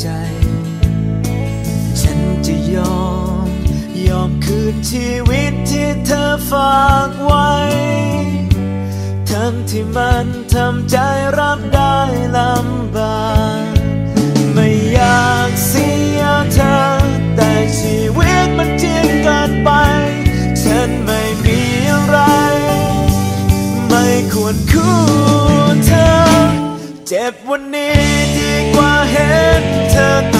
ใจ ฉันจะยอม ยอมคืนชีวิตที่เธอฝากไว้ ทั้งที่มันทำใจรับได้ลำบากไม่อยากเสียเธอ แต่ชีวิตมันจริงเกินไป ฉันไม่มีอะไร ไม่ควรคู่ เจ็บวันนี้ดีกว่าเห็นเธอ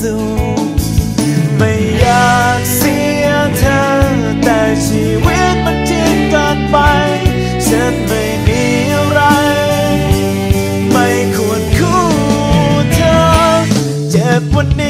สุขไม่อยากเสียเธอ แต่ชีวิตมันจริงเกินไป ฉันไม่มีอะไร ไม่ควรคู่เธอ เจ็บวันนี้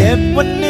step one.